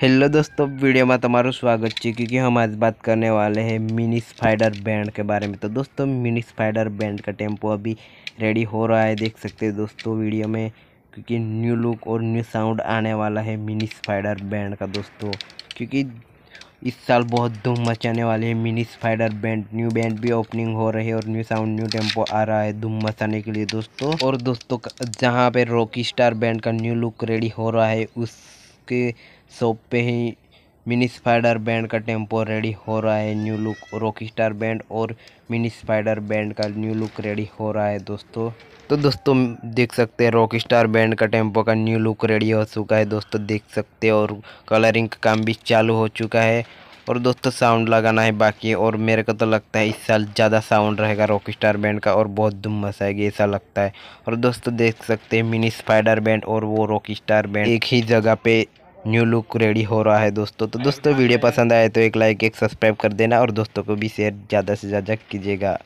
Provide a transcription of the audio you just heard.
Hello दोस्तों, video में तुम्हारा स्वागत है, क्योंकि हम आज बात करने वाले हैं मिनी स्पाइडर बैंड के बारे में। तो दोस्तों, मिनी स्पाइडर बैंड का टेंपो अभी रेडी हो रहा है, देख सकते हैं दोस्तों वीडियो में, क्योंकि न्यू लुक और न्यू साउंड आने वाला है मिनी स्पाइडर बैंड का दोस्तों। क्योंकि इस साल बहुत धूम मचाने वाले हैं mini spider band, new band भी ओपनिंग हो रहे है और न्यू साउंड, न्यू टेंपो आ रहा है धूम मचाने के लिए दोस्तों। और दोस्तों, जहाँ पे रॉकी स्टार बैंड का न्यू लुक रेडी हो रहा है, उस उसके शॉप पे ही मिनी स्पाइडर बैंड का टेंपो रेडी हो रहा है, new look Rocky Star band और मिनी स्पाइडर बैंड का न्यू लुक रेडी हो रहा है दोस्तों। तो दोस्तों, देख सकते हैं रॉकी स्टार बैंड का टेंपो का न्यू लुक रेडी हो चुका है दोस्तों, देख सकते हैं और कलरिंग का काम भी चालू हो चुका है। और दोस्तों, साउंड लगाना है बाकी, और मेरे को तो लगता है इस साल ज़्यादा साउंड रहेगा रॉक स्टार बैंड का और बहुत धुम मचाएगी ऐसा लगता है। और दोस्तों, देख सकते हैं मिनी स्पाइडर बैंड और वो रॉक स्टार बैंड एक ही जगह पे न्यू लुक रेडी हो रहा है दोस्तों। तो दोस्तों, वीडियो पसंद आए तो एक लाइक एक सब्सक्राइब कर देना और दोस्तों को भी शेयर ज़्यादा से ज़्यादा कीजिएगा।